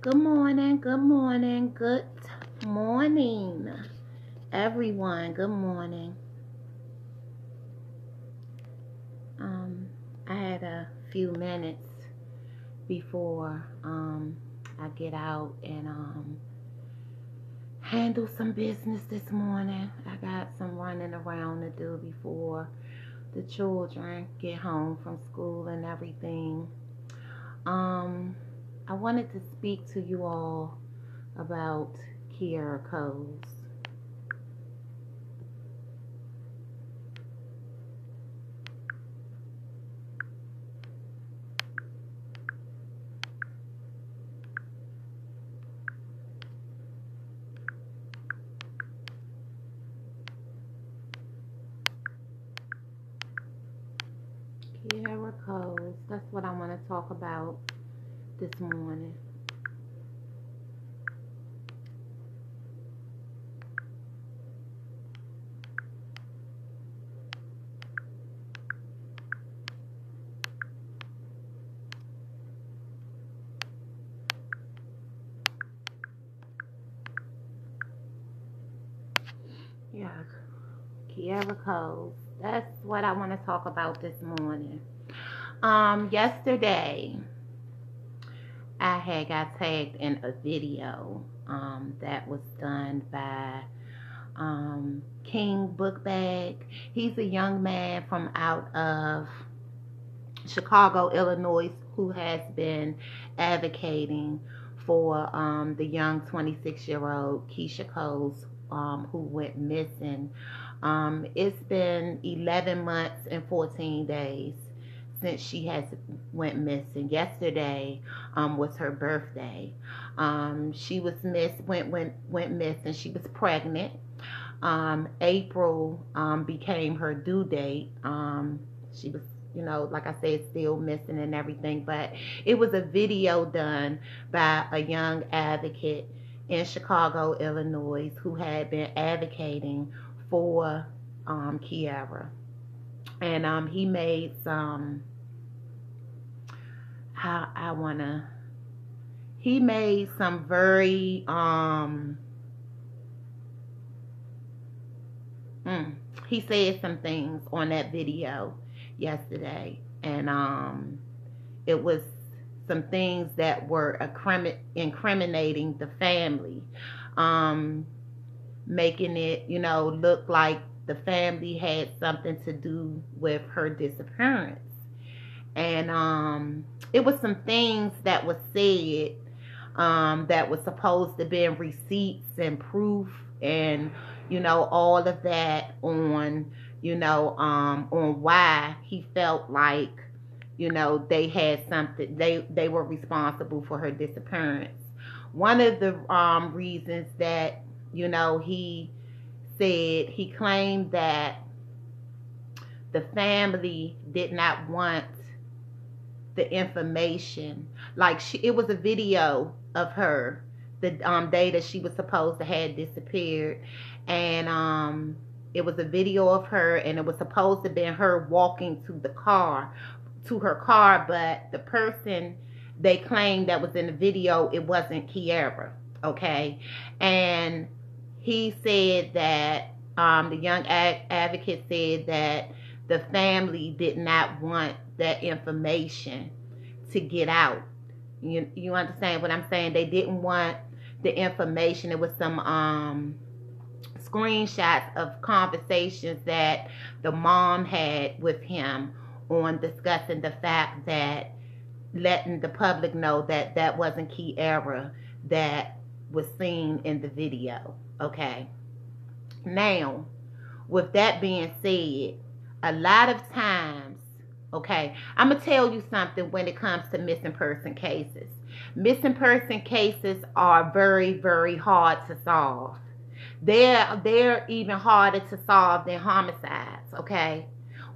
Good morning, good morning, good morning, everyone. Good morning. Um, I had a few minutes before um I get out and um handle some business this morning. I got some running around to do before the children get home from school and everything. Um I wanted to speak to you all about Kierra Coles. Kierra Coles. That's what I want to talk about this morning. Yeah, Kierra Coles. That's what I want to talk about this morning. Um, yesterday, had got tagged in a video um, that was done by um, King Bookbag. He's a young man from out of Chicago, Illinois, who has been advocating for um, the young 26 year old Keisha Coles um, who went missing. Um, it's been 11 months and 14 days since she has went missing. Yesterday um, was her birthday. Um, she was missed went went went missing. She was pregnant. Um, April um, became her due date. Um, she was you know, like I said, still missing and everything. But it was a video done by a young advocate in Chicago, Illinois, who had been advocating for um, Kierra and um, he made some. How I wanna. He made some very um. Mm, he said some things on that video yesterday, and um, it was some things that were incriminating the family, um, making it, you know, look like the family had something to do with her disappearance. And um, it was some things that was said um, that was supposed to be receipts and proof and, you know, all of that on, you know, um, on why he felt like, you know, they had something, they, they were responsible for her disappearance. One of the um, reasons that, you know, he said he claimed that the family did not want the information. Like she, it was a video of her the um, day that she was supposed to have disappeared, and um, it was a video of her, and it was supposed to be her walking to the car, to her car, but the person they claimed that was in the video, it wasn't Kierra, okay, and he said that um, the young advocate said that the family did not want that information to get out. You you understand what I'm saying? They didn't want the information. It was some um, screenshots of conversations that the mom had with him on discussing the fact that letting the public know that that wasn't Kierra that was seen in the video. Okay. Now, with that being said, a lot of times, okay, I'm going to tell you something when it comes to missing person cases. Missing person cases are very, very hard to solve. They're, they're even harder to solve than homicides, okay?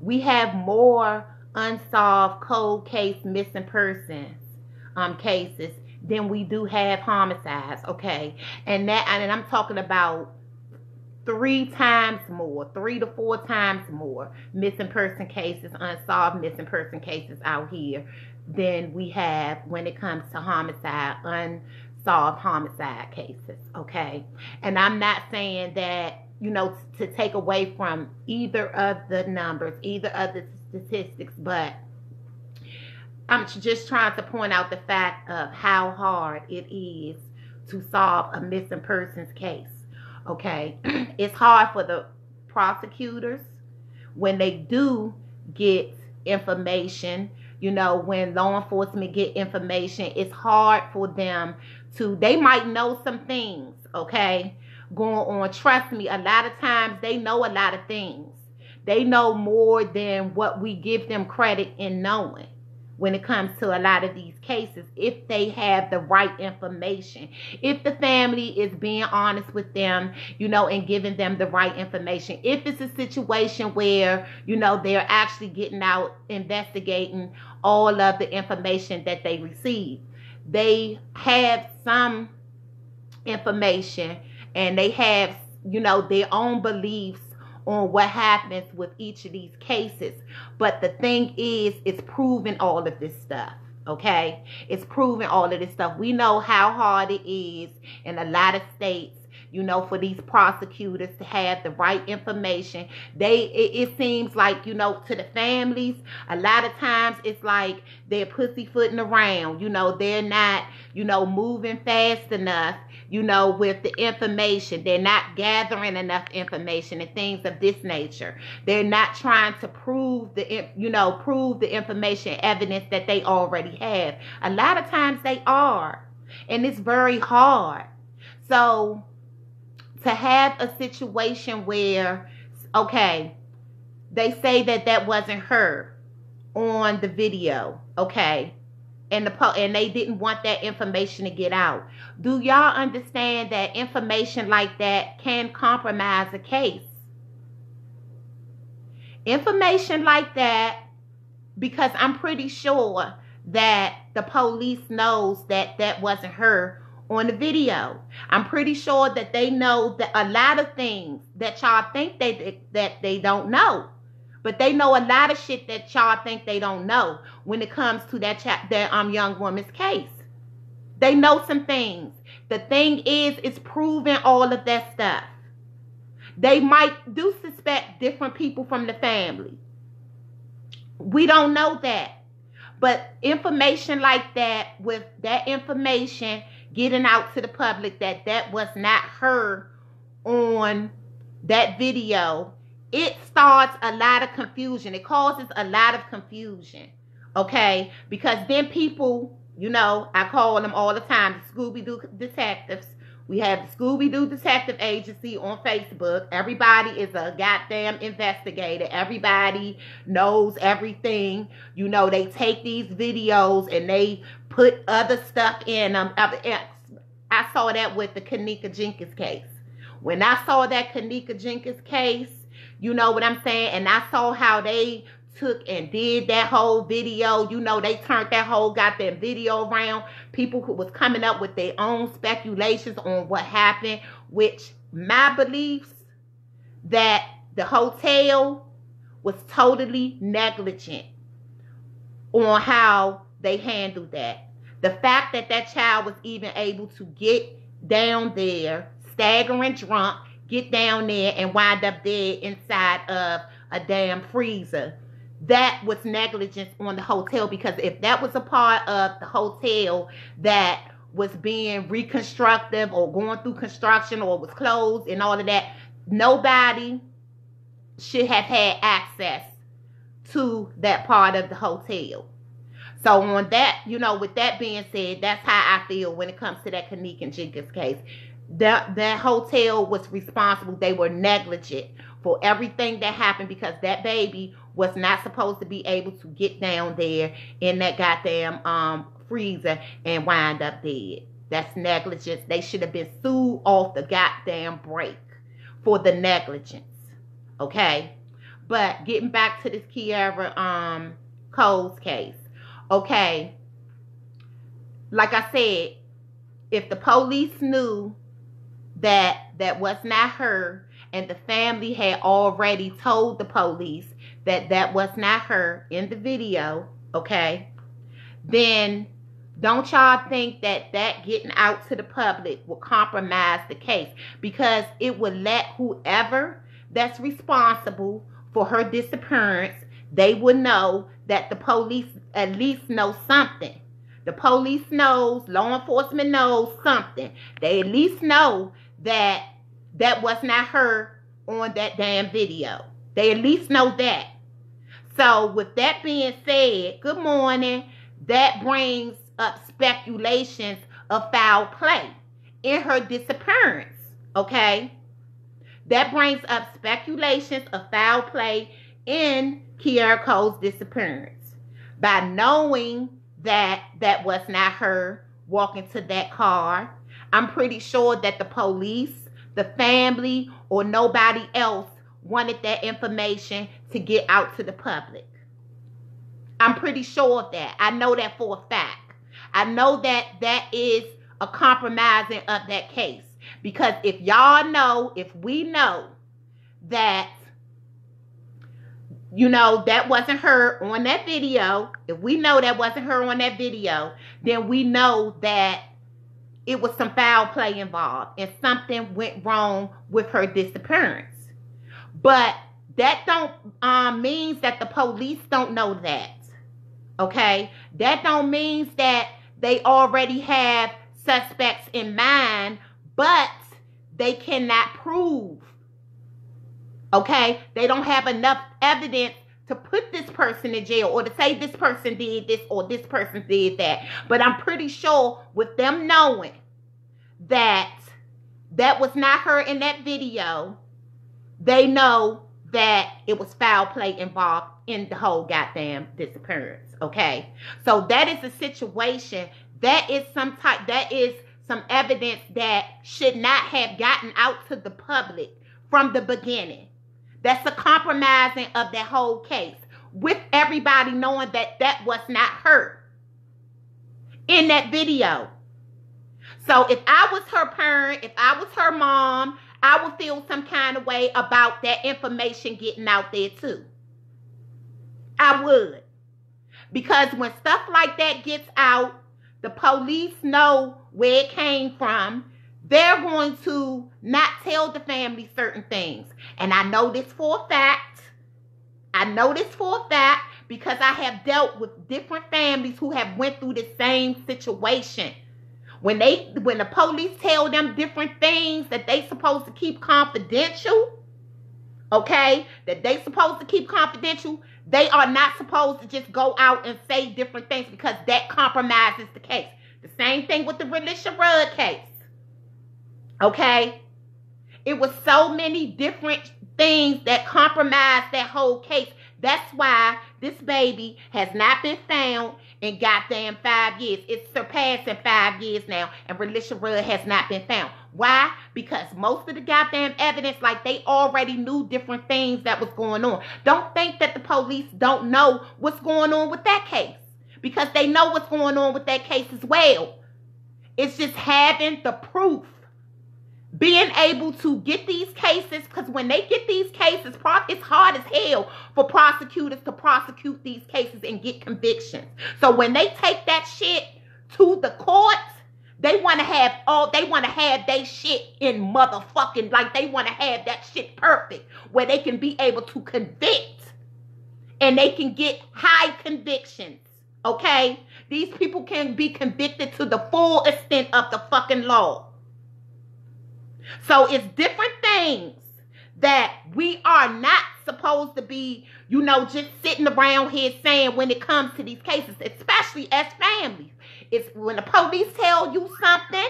We have more unsolved cold case missing persons um, cases than we do have homicides, okay? And that and I'm talking about three times more, three to four times more missing person cases, unsolved missing person cases out here than we have when it comes to homicide, unsolved homicide cases, okay? And I'm not saying that, you know, to take away from either of the numbers, either of the statistics, but I'm just trying to point out the fact of how hard it is to solve a missing persons case. Okay, it's hard for the prosecutors when they do get information. You know, when law enforcement get information, it's hard for them to. They might know some things. Okay, going on. Trust me, a lot of times they know a lot of things. They know more than what we give them credit in knowing when it comes to a lot of these cases if they have the right information. If the family is being honest with them, you know, and giving them the right information. If it's a situation where, you know, they're actually getting out investigating all of the information that they receive. They have some information and they have, you know, their own beliefs on what happens with each of these cases. But the thing is, it's proving all of this stuff. Okay, it's proving all of this stuff. We know how hard it is in a lot of states you know, for these prosecutors to have the right information. They, it, it, seems like, you know, to the families, a lot of times it's like they're pussyfooting around, you know, they're not, you know, moving fast enough you know, with the information. They're not gathering enough information and things of this nature. They're not trying to prove the, you know, prove the information, evidence that they already have. A lot of times they are, and it's very hard. So to have a situation where, okay, they say that that wasn't her on the video, okay, and the and they didn't want that information to get out. Do y'all understand that information like that can compromise a case? Information like that because I'm pretty sure that the police knows that that wasn't her on the video. I'm pretty sure that they know that a lot of things that y'all think they that they don't know. But they know a lot of shit that y'all think they don't know when it comes to that chat that um young woman's case. They know some things. The thing is, it's proving all of that stuff. They might do suspect different people from the family. We don't know that. But information like that, with that information getting out to the public that that was not her on that video it starts a lot of confusion. It causes a lot of confusion. Okay? Because then people, you know, I call them all the time the Scooby Doo detectives. We have the Scooby Doo Detective Agency on Facebook. Everybody is a goddamn investigator. Everybody knows everything. You know, they take these videos and they put other stuff in um, them. I saw that with the Kenneka Jenkins case. When I saw that Kenneka Jenkins case, you know what I'm saying? And I saw how they took and did that whole video. You know, they turned that whole goddamn video around. People who was coming up with their own speculations on what happened, which my beliefs that the hotel was totally negligent on how they handled that. The fact that that child was even able to get down there, staggering drunk, get down there and wind up dead inside of a damn freezer. That was negligence on the hotel because if that was a part of the hotel that was being reconstructive or going through construction or was closed and all of that, nobody should have had access to that part of the hotel. So on that, you know, with that being said, that's how I feel when it comes to that Kenneka Jenkins case that that hotel was responsible. They were negligent for everything that happened because that baby was not supposed to be able to get down there in that goddamn um freezer and wind up dead. That's negligence. They should have been sued off the goddamn break for the negligence. Okay? But getting back to this Kierra um Coles case. Okay. Like I said, if the police knew that that was not her and the family had already told the police that that was not her in the video okay? Then don't y'all think that that getting out to the public will compromise the case because it would let whoever that's responsible for her disappearance they would know that the police at least know something. The police knows law enforcement knows something. They at least know that that was not her on that damn video. They at least know that so with that being said good morning that brings up speculations of foul play in her disappearance. Okay? That brings up speculations of foul play in Kierra Cole's disappearance. By knowing that that was not her walking to that car, I'm pretty sure that the police, the family, or nobody else wanted that information to get out to the public. I'm pretty sure of that. I know that for a fact. I know that that is a compromising of that case. Because if y'all know, if we know that, you know, that wasn't her on that video, if we know that wasn't her on that video, then we know that it was some foul play involved and something went wrong with her disappearance. But that don't um, means that the police don't know that. Okay? That don't means that they already have suspects in mind, but they cannot prove. Okay? They don't have enough evidence to put this person in jail or to say this person did this or this person did that. But I'm pretty sure with them knowing that that was not her in that video, they know that it was foul play involved in the whole goddamn disappearance. Okay. So that is a situation. That is some type, that is some evidence that should not have gotten out to the public from the beginning. That's a compromising of that whole case with everybody knowing that that was not her in that video. So if I was her parent, if I was her mom, I would feel some kind of way about that information getting out there too. I would. Because when stuff like that gets out, the police know where it came from. They're going to not tell the family certain things. And I know this for a fact. I know this for a fact because I have dealt with different families who have went through the same situation. When they when the police tell them different things that they supposed to keep confidential, okay, that they supposed to keep confidential, they are not supposed to just go out and say different things because that compromises the case. The same thing with the Relisha Rudd case. Okay? It was so many different things that compromised that whole case. That's why this baby has not been found in goddamn five years. It's surpassing five years now, and Relisha Rudd has not been found. Why? Because most of the goddamn evidence, like they already knew different things that was going on. Don't think that the police don't know what's going on with that case. Because they know what's going on with that case as well. It's just having the proof being able to get these cases because when they get these cases it's hard as hell for prosecutors to prosecute these cases and get convictions. So when they take that shit to the courts they want to have all they want to have they shit in motherfucking like they want to have that shit perfect where they can be able to convict and they can get high convictions okay? These people can be convicted to the full extent of the fucking law so it's different things that we are not supposed to be, you know, just sitting around here saying when it comes to these cases, especially as families. It's when the police tell you something,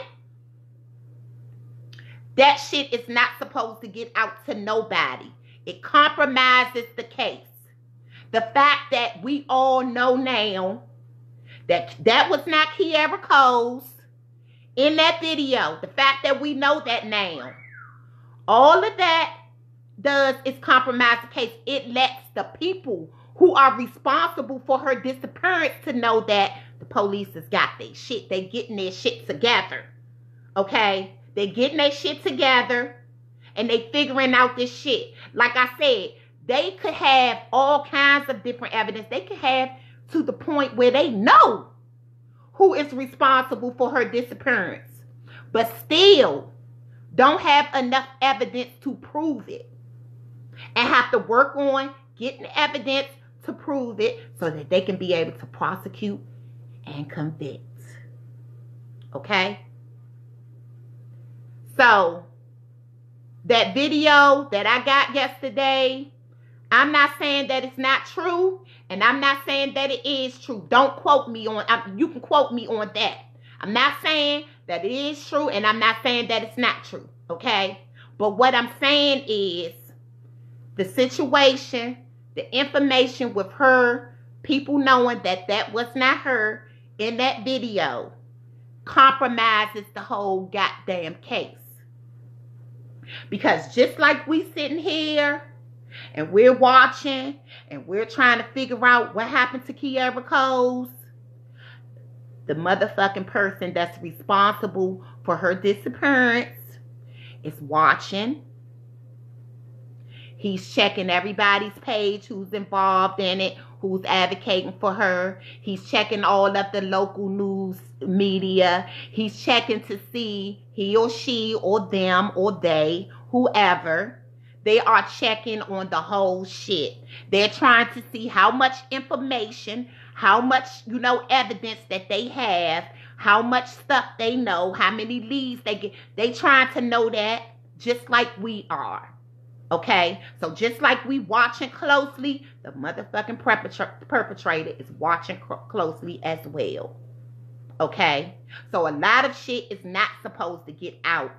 that shit is not supposed to get out to nobody. It compromises the case. The fact that we all know now that that was not Kierra Coles in that video, the fact that we know that now, all of that does is compromise the case. It lets the people who are responsible for her disappearance to know that the police has got their shit. They getting their shit together. Okay? They getting their shit together and they figuring out this shit. Like I said, they could have all kinds of different evidence. They could have to the point where they know who is responsible for her disappearance, but still don't have enough evidence to prove it and have to work on getting evidence to prove it so that they can be able to prosecute and convict. Okay? So, that video that I got yesterday, I'm not saying that it's not true, and I'm not saying that it is true. Don't quote me on, you can quote me on that. I'm not saying that it is true, and I'm not saying that it's not true, okay? But what I'm saying is the situation, the information with her, people knowing that that was not her in that video, compromises the whole goddamn case. Because just like we sitting here and we're watching and we're trying to figure out what happened to Kierra Coles, the motherfucking person that's responsible for her disappearance is watching. He's checking everybody's page who's involved in it, who's advocating for her. He's checking all of the local news media. He's checking to see he or she or them or they, whoever, they are checking on the whole shit. They're trying to see how much information, how much, you know, evidence that they have, how much stuff they know, how many leads they get. They trying to know that just like we are. Okay, so just like we watching closely, the motherfucking perpetrator is watching closely as well. Okay, so a lot of shit is not supposed to get out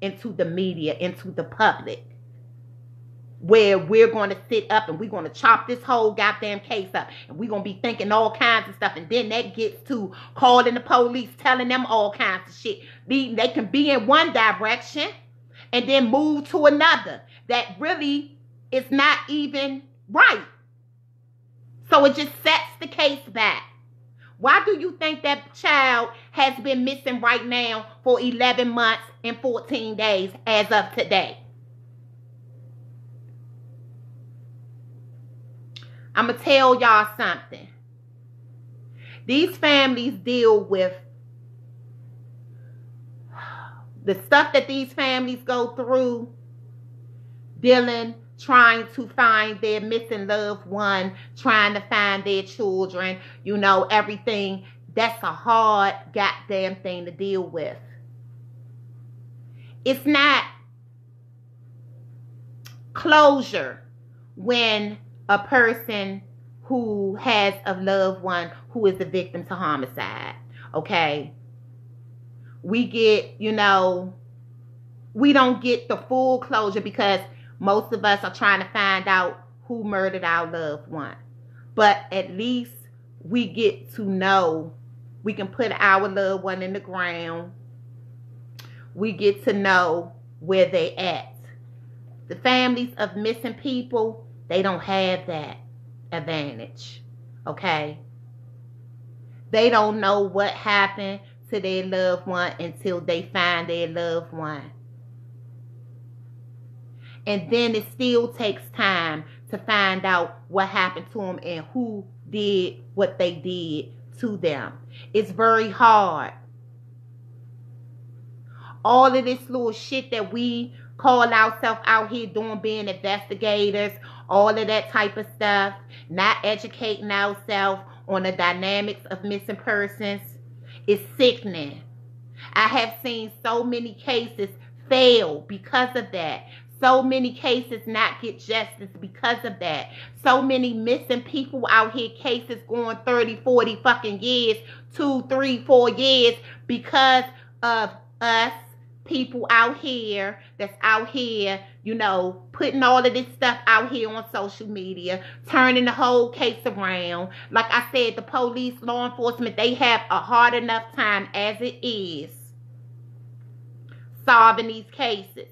into the media, into the public, where we're going to sit up and we're going to chop this whole goddamn case up, and we're going to be thinking all kinds of stuff, and then that gets to calling the police, telling them all kinds of shit. Be they can be in one direction and then move to another that really is not even right. So it just sets the case back. Why do you think that child has been missing right now for 11 months and 14 days as of today? I'm going to tell y'all something. These families deal with the stuff that these families go through dealing, trying to find their missing loved one, trying to find their children, you know, everything. That's a hard goddamn thing to deal with. It's not closure when a person who has a loved one who is a victim to homicide. Okay. We get, you know, we don't get the full closure because most of us are trying to find out who murdered our loved one. But at least we get to know we can put our loved one in the ground. We get to know where they at. The families of missing people, they don't have that advantage. Okay? They don't know what happened to their loved one until they find their loved one. And then it still takes time to find out what happened to them and who did what they did to them. It's very hard. All of this little shit that we call ourselves out here doing being investigators, all of that type of stuff, not educating ourselves on the dynamics of missing persons is sickening. I have seen so many cases fail because of that. So many cases not get justice because of that. So many missing people out here, cases going 30, 40 fucking years, two, three, four years because of us people out here that's out here, you know, putting all of this stuff out here on social media, turning the whole case around. Like I said, the police, law enforcement, they have a hard enough time as it is solving these cases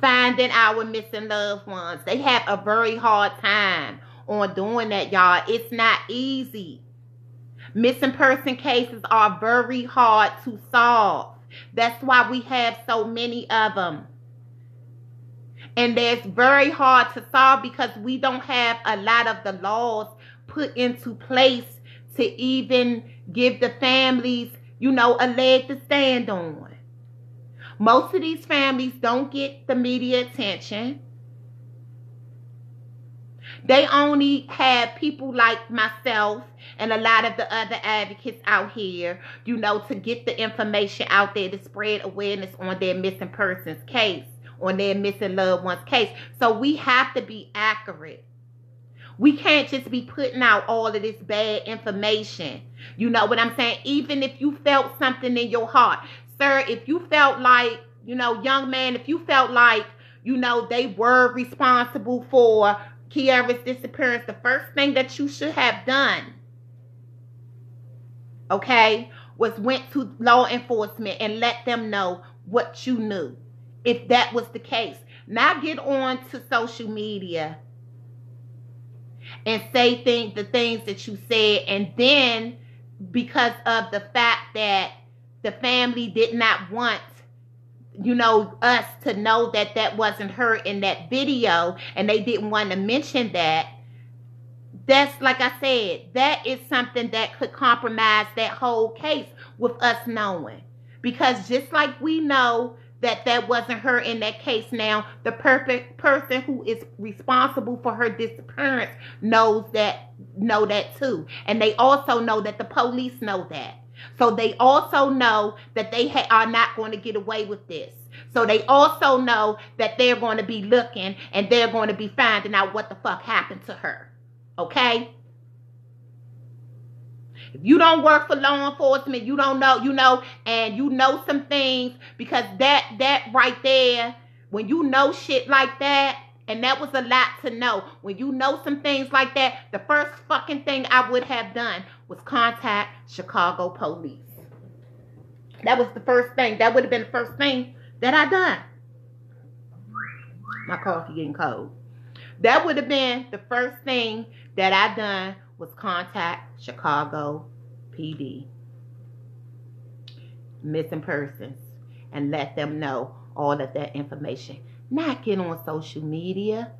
finding our missing loved ones. They have a very hard time on doing that, y'all. It's not easy. Missing person cases are very hard to solve. That's why we have so many of them. And that's very hard to solve because we don't have a lot of the laws put into place to even give the families, you know, a leg to stand on. Most of these families don't get the media attention. They only have people like myself and a lot of the other advocates out here, you know, to get the information out there to spread awareness on their missing persons case, on their missing loved ones case. So we have to be accurate. We can't just be putting out all of this bad information. You know what I'm saying? Even if you felt something in your heart. Sir, if you felt like, you know, young man, if you felt like, you know, they were responsible for Kierra's disappearance, the first thing that you should have done, okay, was went to law enforcement and let them know what you knew. If that was the case. Now get on to social media and say things the things that you said and then because of the fact that the family did not want you know, us to know that that wasn't her in that video and they didn't want to mention that. That's like I said, that is something that could compromise that whole case with us knowing. Because just like we know that that wasn't her in that case now, the perfect person who is responsible for her disappearance knows that know that too. And they also know that the police know that. So they also know that they ha- are not going to get away with this. So they also know that they're going to be looking and they're going to be finding out what the fuck happened to her. Okay? If you don't work for law enforcement, you don't know, you know, and you know some things because that that right there, when you know shit like that, and that was a lot to know. When you know some things like that, the first fucking thing I would have done was contact Chicago police. That was the first thing. That would have been the first thing that I done. My coffee getting cold. That would have been the first thing that I done was contact Chicago PD. Missing persons and let them know all of that information not get on social media.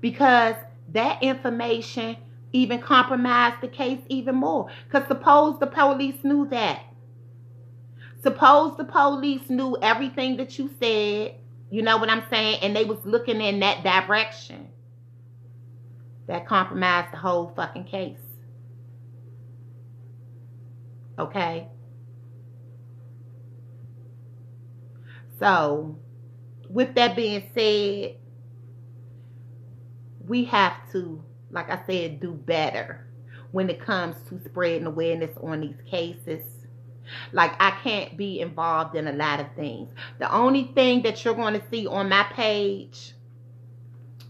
Because that information even compromised the case even more. Because suppose the police knew that. Suppose the police knew everything that you said, you know what I'm saying, and they was looking in that direction. That compromised the whole fucking case. Okay? So, with that being said, we have to, like I said, do better when it comes to spreading awareness on these cases. Like I can't be involved in a lot of things. The only thing that you're going to see on my page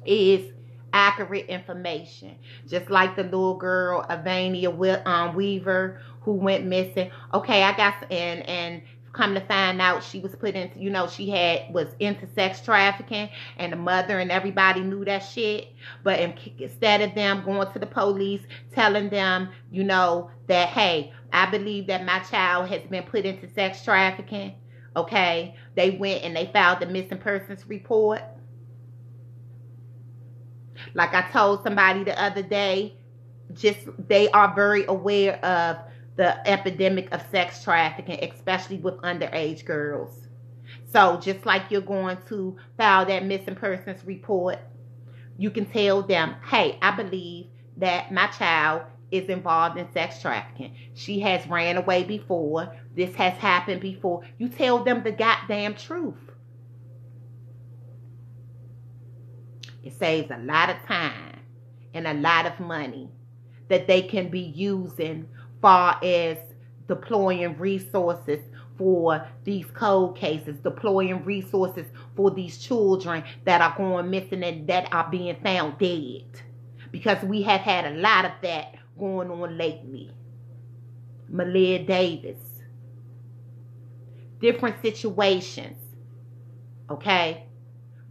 is accurate information. Just like the little girl, Avania um, Weaver, who went missing. Okay, I got and and come to find out she was put into you know she had was into sex trafficking and the mother and everybody knew that shit but instead of them going to the police telling them you know that hey i believe that my child has been put into sex trafficking okay they went and they filed the missing persons report like i told somebody the other day just they are very aware of the epidemic of sex trafficking, especially with underage girls. So just like you're going to file that missing persons report, you can tell them, hey, I believe that my child is involved in sex trafficking. She has ran away before. This has happened before. You tell them the goddamn truth. It saves a lot of time and a lot of money that they can be using far as deploying resources for these cold cases, deploying resources for these children that are going missing and that are being found dead. Because we have had a lot of that going on lately. Maleah Davis. Different situations. Okay?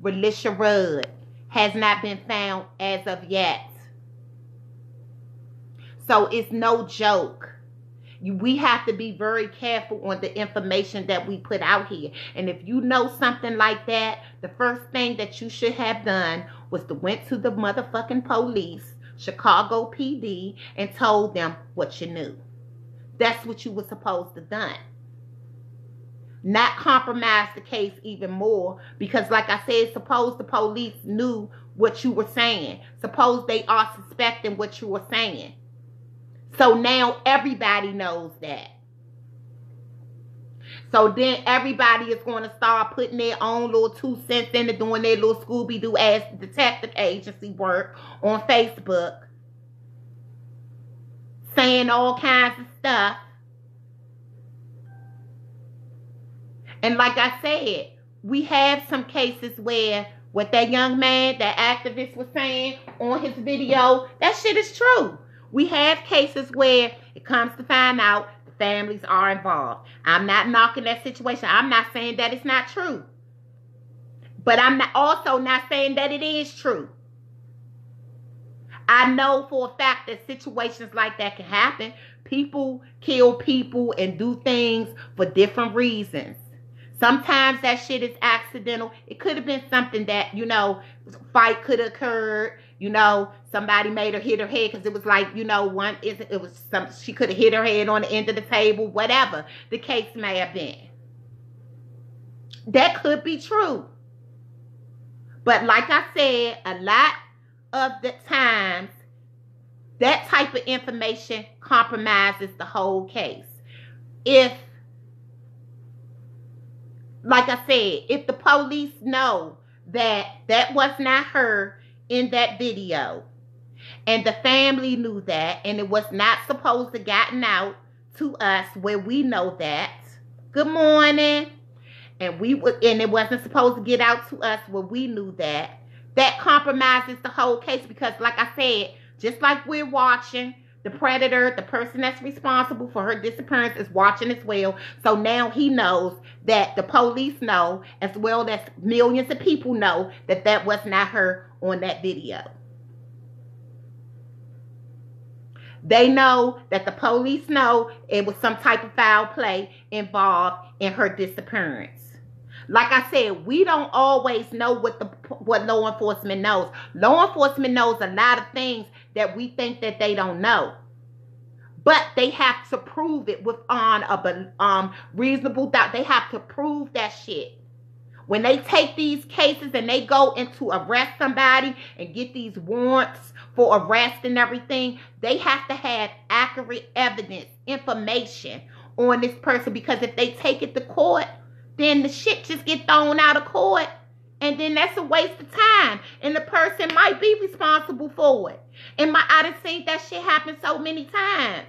Relisha Rudd has not been found as of yet. So it's no joke. We have to be very careful on the information that we put out here. And if you know something like that, the first thing that you should have done was to went to the motherfucking police Chicago PD and told them what you knew. That's what you were supposed to done. Not compromise the case even more because, like I said, suppose the police knew what you were saying. Suppose they are suspecting what you were saying. So now everybody knows that. So then everybody is going to start putting their own little two cents into doing their little Scooby Doo ass detective agency work on Facebook, saying all kinds of stuff. And like I said, we have some cases where what that young man, that activist was saying on his video, that shit is true. We have cases where it comes to find out the families are involved. I'm not knocking that situation. I'm not saying that it's not true. But I'm not also not saying that it is true. I know for a fact that situations like that can happen. People kill people and do things for different reasons. Sometimes that shit is accidental. It could have been something that, you know, fight could have occurred. You know, somebody made her hit her head because it was like, you know, one is it was some she could have hit her head on the end of the table, whatever the case may have been. That could be true. But like I said, a lot of the times that type of information compromises the whole case. If like I said, if the police know that that was not her in that video, and the family knew that, and it was not supposed to gotten out to us where we know that. Good morning. And we would and it wasn't supposed to get out to us where we knew that. That compromises the whole case because like I said, just like we're watching, the predator, the person that's responsible for her disappearance is watching as well. So now he knows that the police know as well as millions of people know that that was not her on that video. They know that the police know it was some type of foul play involved in her disappearance. Like I said, we don't always know what the what law enforcement knows. Law enforcement knows a lot of things that we think that they don't know. But they have to prove it with on a um, reasonable doubt. They have to prove that shit. When they take these cases and they go into arrest somebody and get these warrants for arrest and everything, they have to have accurate evidence, information on this person because if they take it to court, then the shit just get thrown out of court and then that's a waste of time. And the person might be responsible for it. And my i have seen that shit happen so many times.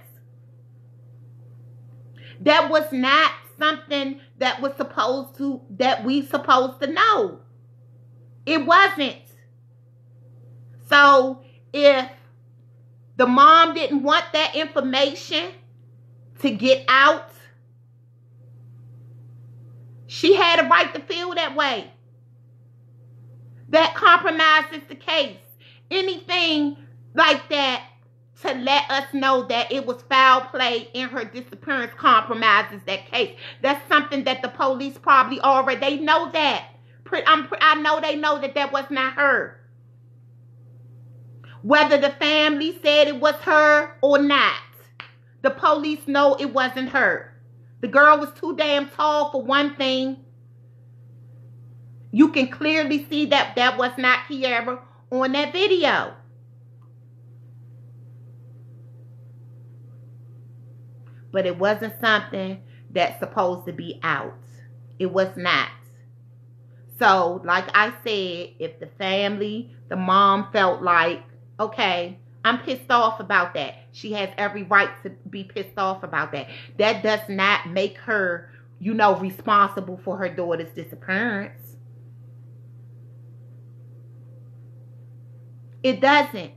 That was not something that was supposed to that we supposed to know. It wasn't. So if the mom didn't want that information to get out she had a right to feel that way. That compromises the case. Anything like that to let us know that it was foul play in her disappearance compromises that case. That's something that the police probably already they know that. I'm, I know they know that that was not her. Whether the family said it was her or not, the police know it wasn't her. The girl was too damn tall for one thing. You can clearly see that that was not Kierra on that video. But it wasn't something that's supposed to be out. It was not. So, like I said, if the family, the mom felt like, okay, I'm pissed off about that. She has every right to be pissed off about that. That does not make her, you know, responsible for her daughter's disappearance. It doesn't.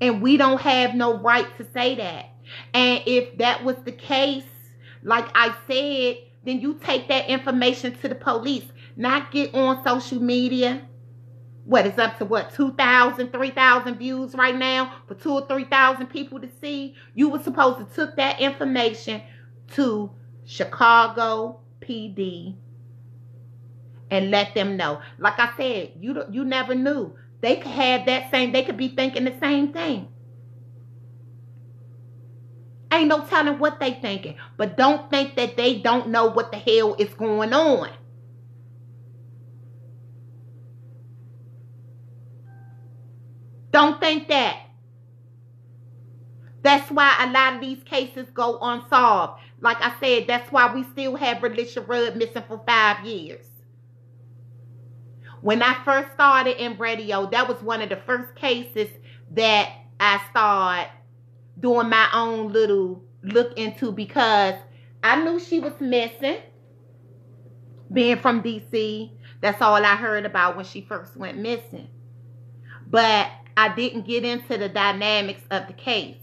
And we don't have no right to say that. And if that was the case, like I said, then you take that information to the police, not get on social media what is up to what 2,000, 3,000 views right now for two or 3,000 people to see. You were supposed to took that information to Chicago PD and let them know. Like I said, you you never knew. They could have that same, they could be thinking the same thing. Ain't no telling what they thinking. But don't think that they don't know what the hell is going on. Don't think that. That's why a lot of these cases go unsolved. Like I said, that's why we still have Relisha Rudd missing for five years. When I first started in radio, that was one of the first cases that I started doing my own little look into because I knew she was missing. Being from DC, that's all I heard about when she first went missing. But I didn't get into the dynamics of the case.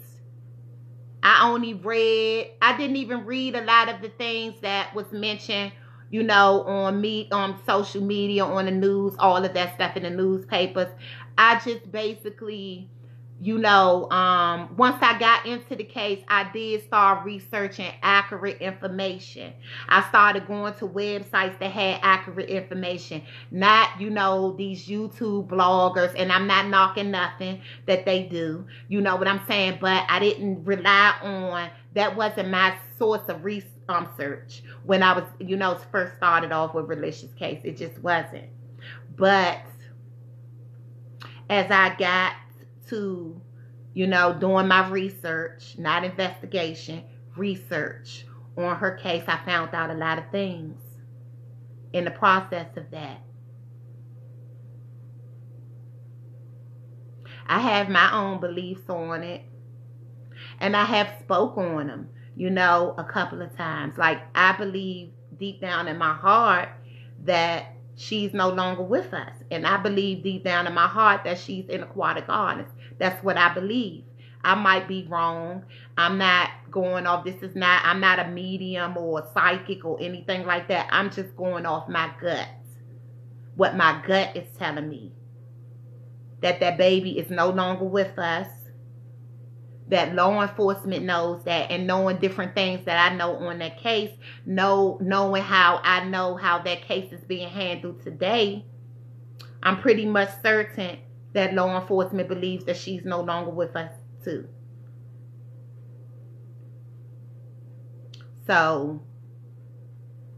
I only read, I didn't even read a lot of the things that was mentioned, you know, on me, on social media, on the news, all of that stuff in the newspapers. I just basically you know, um, once I got into the case, I did start researching accurate information. I started going to websites that had accurate information, not, you know, these YouTube bloggers, and I'm not knocking nothing that they do. You know what I'm saying? But I didn't rely on, that wasn't my source of research when I was, you know, first started off with Relisha's Case. It just wasn't. But as I got to, you know, doing my research, not investigation, research on her case, I found out a lot of things in the process of that. I have my own beliefs on it. And I have spoke on them, you know, a couple of times. Like I believe deep down in my heart that she's no longer with us. And I believe deep down in my heart that she's in aquatic gardens. That's what I believe. I might be wrong. I'm not going off. This is not, I'm not a medium or a psychic or anything like that. I'm just going off my gut. What my gut is telling me. That that baby is no longer with us that law enforcement knows that and knowing different things that I know on that case, know knowing how I know how that case is being handled today, I'm pretty much certain that law enforcement believes that she's no longer with us too. So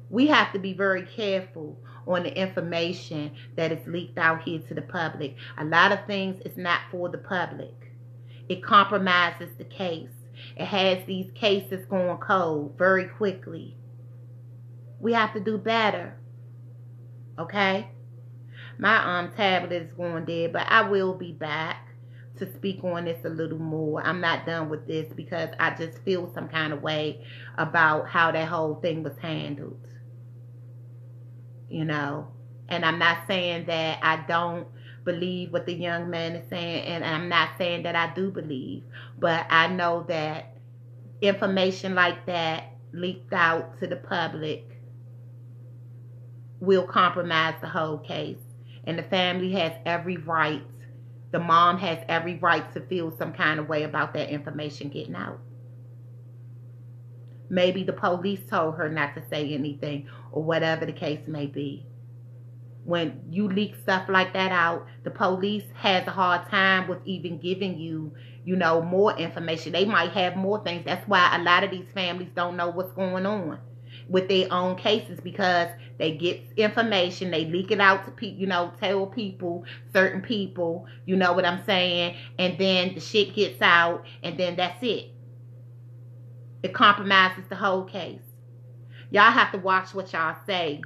we have to be very careful on the information that is leaked out here to the public. A lot of things is not for the public. It compromises the case. It has these cases going cold very quickly. We have to do better. Okay? My um tablet is going dead, but I will be back to speak on this a little more. I'm not done with this because I just feel some kind of way about how that whole thing was handled. You know, and I'm not saying that I don't believe what the young man is saying, and I'm not saying that I do believe, but I know that information like that leaked out to the public will compromise the whole case. And the family has every right, the mom has every right to feel some kind of way about that information getting out. Maybe the police told her not to say anything or whatever the case may be when you leak stuff like that out, the police has a hard time with even giving you, you know, more information. They might have more things. That's why a lot of these families don't know what's going on with their own cases because they get information, they leak it out to people, you know, tell people, certain people, you know what I'm saying, and then the shit gets out, and then that's it. It compromises the whole case. Y'all have to watch what y'all say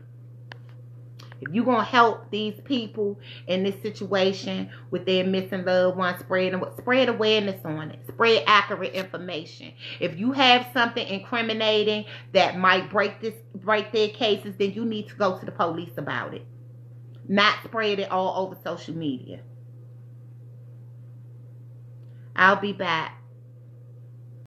if you're going to help these people in this situation with their missing loved ones, spread, spread awareness on it. Spread accurate information. If you have something incriminating that might break this break their cases, then you need to go to the police about it. Not spread it all over social media. I'll be back.